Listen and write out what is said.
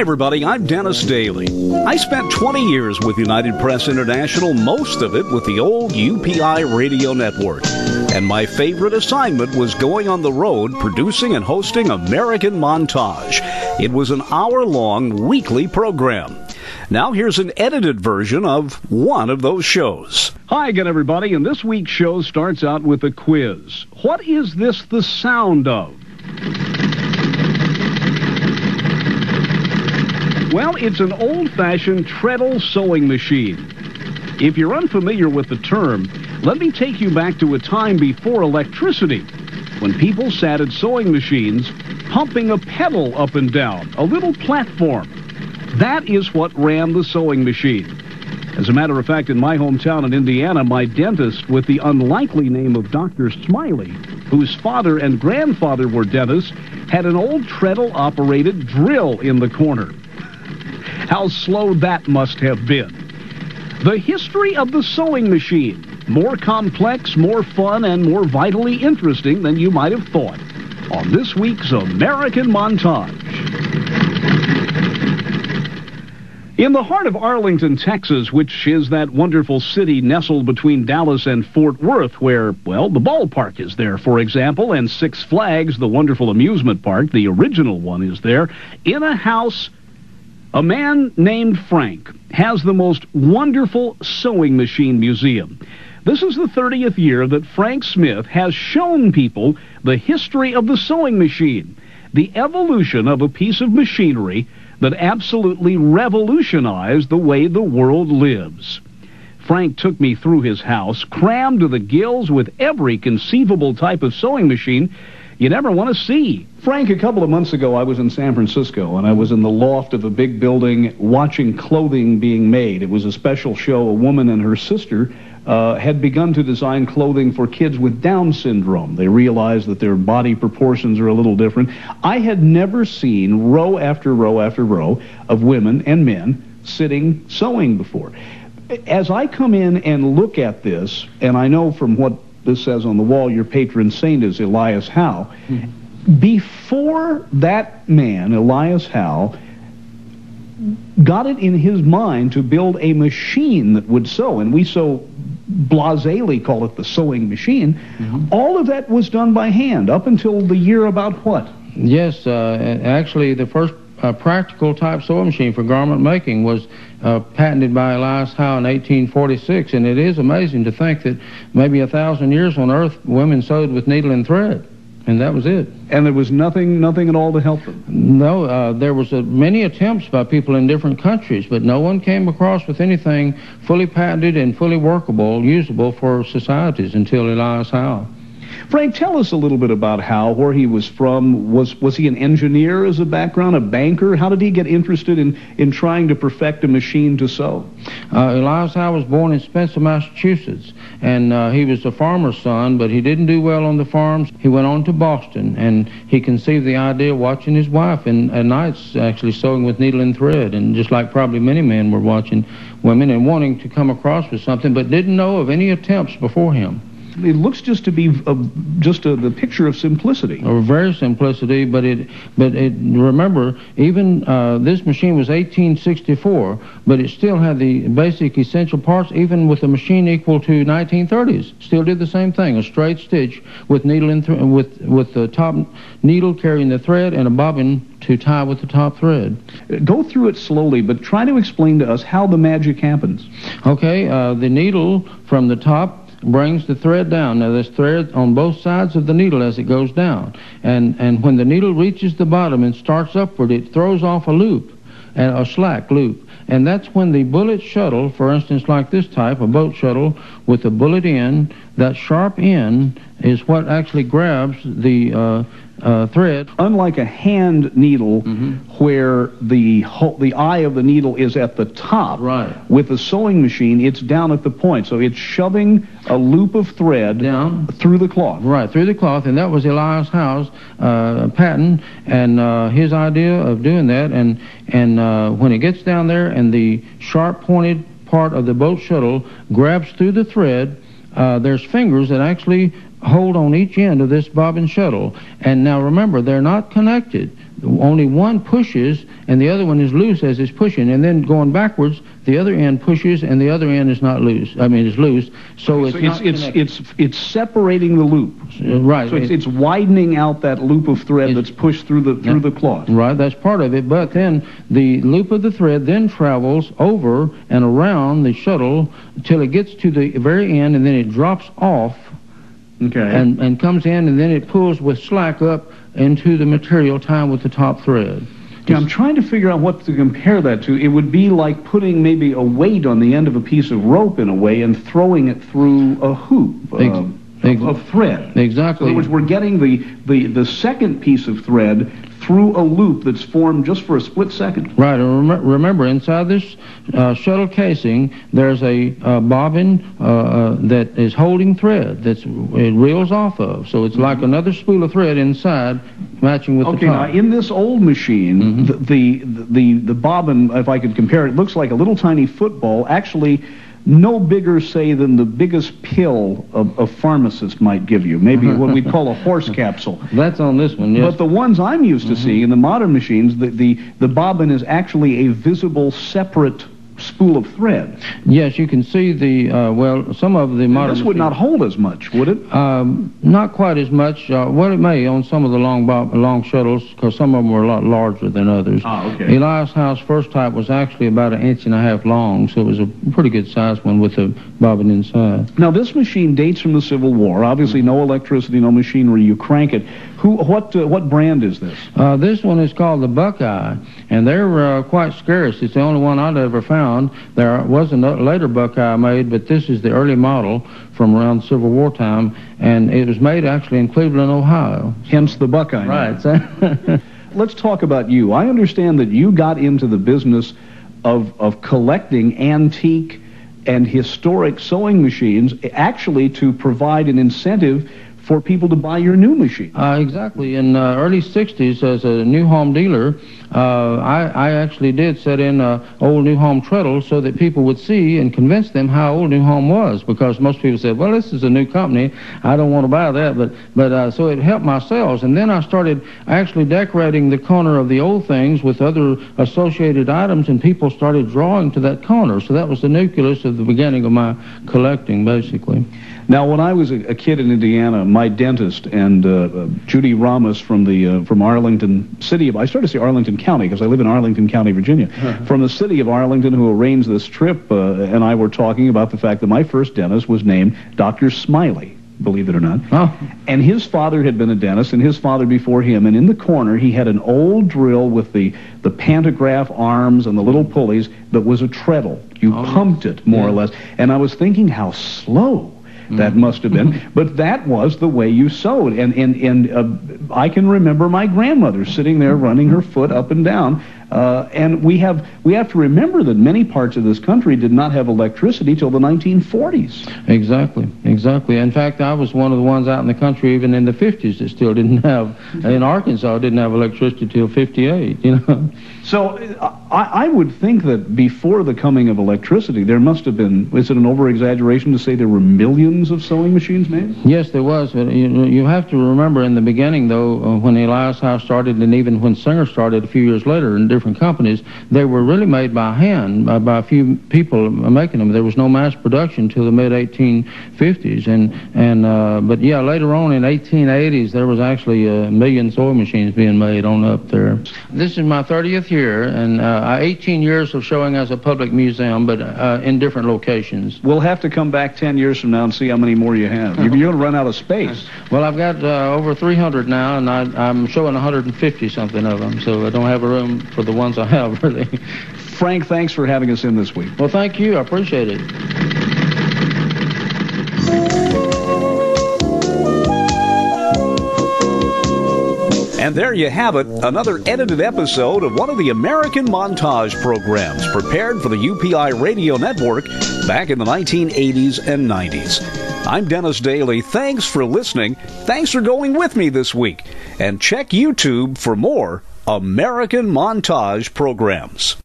Hi, everybody. I'm Dennis Daily. I spent 20 years with United Press International, most of it with the old UPI radio network. And my favorite assignment was going on the road producing and hosting American Montage. It was an hour long weekly program. Now here's an edited version of one of those shows. Hi again, everybody, and this week's show starts out with a quiz. What is this the sound of? Well, it's an old-fashioned treadle sewing machine. If you're unfamiliar with the term, let me take you back to a time before electricity, when people sat at sewing machines pumping a pedal up and down, a little platform. That is what ran the sewing machine. As a matter of fact, in my hometown in Indiana, my dentist with the unlikely name of Dr. Smiley, whose father and grandfather were dentists, had an old treadle-operated drill in the corner. How slow that must have been. The history of the sewing machine. More complex, more fun, and more vitally interesting than you might have thought. On this week's American Montage. In the heart of Arlington, Texas, which is that wonderful city nestled between Dallas and Fort Worth, where, well, the ballpark is there, for example, and Six Flags, the wonderful amusement park, the original one, is there, in a house a man named Frank has the most wonderful sewing machine museum. This is the 30th year that Frank Smith has shown people the history of the sewing machine, the evolution of a piece of machinery that absolutely revolutionized the way the world lives. Frank took me through his house, crammed to the gills with every conceivable type of sewing machine you never want to see. Frank, a couple of months ago, I was in San Francisco, and I was in the loft of a big building watching clothing being made. It was a special show. A woman and her sister uh, had begun to design clothing for kids with Down syndrome. They realized that their body proportions are a little different. I had never seen row after row after row of women and men sitting sewing before. As I come in and look at this, and I know from what this says on the wall, your patron saint is Elias Howe. Mm-hmm. Before that man, Elias Howe, got it in his mind to build a machine that would sew, and we so blasely call it the sewing machine, mm-hmm. all of that was done by hand up until the year about what? Yes, uh, actually, the first uh, practical type sewing machine for garment making was uh, patented by Elias Howe in 1846, and it is amazing to think that maybe a thousand years on Earth, women sewed with needle and thread, and that was it. And there was nothing, nothing at all to help them. No, uh, there was uh, many attempts by people in different countries, but no one came across with anything fully patented and fully workable, usable for societies until Elias Howe. Frank, tell us a little bit about Howe, where he was from. Was was he an engineer as a background, a banker? How did he get interested in, in trying to perfect a machine to sew? Uh, Elias Howe was born in Spencer, Massachusetts, and uh, he was a farmer's son, but he didn't do well on the farms. He went on to Boston, and he conceived the idea of watching his wife in, at nights actually sewing with needle and thread, and just like probably many men were watching women and wanting to come across with something, but didn't know of any attempts before him it looks just to be a, just a, the picture of simplicity. Or very simplicity, but it, but it, remember, even uh, this machine was 1864, but it still had the basic essential parts, even with a machine equal to 1930s. Still did the same thing, a straight stitch with needle in with, with the top needle carrying the thread and a bobbin to tie with the top thread. Go through it slowly, but try to explain to us how the magic happens. Okay, uh, the needle from the top brings the thread down. Now there's thread on both sides of the needle as it goes down. And, and when the needle reaches the bottom and starts upward, it throws off a loop, and a slack loop. And that's when the bullet shuttle, for instance, like this type, a boat shuttle with a bullet end, that sharp end is what actually grabs the uh, uh, thread. Unlike a hand needle, mm-hmm. where the ho- the eye of the needle is at the top, right. with the sewing machine, it's down at the point. So it's shoving a loop of thread down through the cloth. Right, through the cloth, and that was Elias Howe's uh, patent and uh, his idea of doing that. And and uh, when it gets down there, and the sharp pointed part of the boat shuttle grabs through the thread. Uh, there's fingers that actually hold on each end of this bobbin shuttle. And now remember, they're not connected. Only one pushes and the other one is loose as it's pushing, and then going backwards, the other end pushes and the other end is not loose. I mean, it's loose, so it's So it's, it's, it's, it's separating the loop. Uh, right. So it's, it's widening out that loop of thread that's pushed through the, through the cloth. Right, that's part of it. But then the loop of the thread then travels over and around the shuttle till it gets to the very end, and then it drops off Okay. and, and comes in, and then it pulls with slack up into the material tied with the top thread. Yeah, I'm trying to figure out what to compare that to. It would be like putting maybe a weight on the end of a piece of rope in a way and throwing it through a hoop um, of, of thread. So in Exactly. other words, we're getting the, the, the second piece of thread through a loop that's formed just for a split second. Right, and rem- remember, inside this uh, shuttle casing, there's a uh, bobbin uh, uh, that is holding thread that it reels off of. So it's like another spool of thread inside, matching with the Okay, now in this old machine, the, the the the bobbin, if I could compare it, looks like a little tiny football. Actually, no bigger, say, than the biggest pill a, a pharmacist might give you. Maybe what we'd call a horse capsule. That's on this one, yes. But the ones I'm used to mm-hmm. seeing in the modern machines, the, the, the bobbin is actually a visible, separate spool of thread. Yes, you can see the, uh, well, some of the modern... This would not hold as much, would it? Um, not quite as much. Uh, well, it may on some of the long bob, long shuttles, because some of them were a lot larger than others. Ah, okay. Elias Howe's first type was actually about an inch and a half long, so it was a pretty good sized one with a bobbin inside. Now, this machine dates from the Civil War. Obviously, no electricity, no machinery. You crank it. Who, what, uh, what brand is this? Uh, this one is called the Buckeye, and they're uh, quite scarce. It's the only one I'd ever found. There was a later Buckeye made, but this is the early model from around Civil War time, and it was made actually in Cleveland, Ohio. Hence the Buckeye. Right. Let's talk about you. I understand that you got into the business of, of collecting antique and historic sewing machines, actually to provide an incentive for people to buy your new machine. Uh, exactly. In uh, early 60s, as a New Home dealer, uh, I, I actually did set in uh, old New Home treadles so that people would see and convince them how old New Home was because most people said, well, this is a new company. I don't want to buy that. But, but uh, so it helped my sales. And then I started actually decorating the corner of the old things with other associated items and people started drawing to that corner. So that was the nucleus of the beginning of my collecting, basically. Now, when I was a, a kid in Indiana, my dentist and uh, uh, Judy Ramos from the uh, from Arlington City of I started to say Arlington County because I live in Arlington County, Virginia. From the city of Arlington, who arranged this trip, uh, and I were talking about the fact that my first dentist was named Dr. Smiley. Believe it or not. Oh, And his father had been a dentist, and his father before him. And in the corner, he had an old drill with the, the pantograph arms and the little pulleys that was a treadle. You Oh, pumped it, more or less. And I was thinking how slow that must have been. but that was the way you sewed. And, and, and uh, I can remember my grandmother sitting there running her foot up and down. Uh, and we have, we have to remember that many parts of this country did not have electricity till the 1940s. Exactly, exactly. In fact, I was one of the ones out in the country, even in the 50s, that still didn't have, in Arkansas, didn't have electricity till 58, you know. So uh, I, I would think that before the coming of electricity, there must have been, is it an over-exaggeration to say there were millions of sewing machines made? Yes, there was. But you, you have to remember in the beginning, though, uh, when Elias House started, and even when Singer started a few years later in different companies, they were really made by hand, by, by a few people making them. There was no mass production till the mid 1850s, and and uh, but yeah, later on in 1880s, there was actually a million sewing machines being made on up there. This is my 30th year, and uh, I- 18 years of showing as a public museum, but uh, in different locations. We'll have to come back 10 years from now and see how many more you have. You're, going to run out of space. Well, I've got uh, over 300 now, and I, I'm showing 150 something of them, so I don't have a room for the ones I have, really. Frank, thanks for having us in this week. Well, thank you. I appreciate it. And there you have it, another edited episode of one of the American Montage programs prepared for the UPI radio network back in the 1980s and 90s. I'm Dennis Daily. Thanks for listening. Thanks for going with me this week. And check YouTube for more American Montage programs.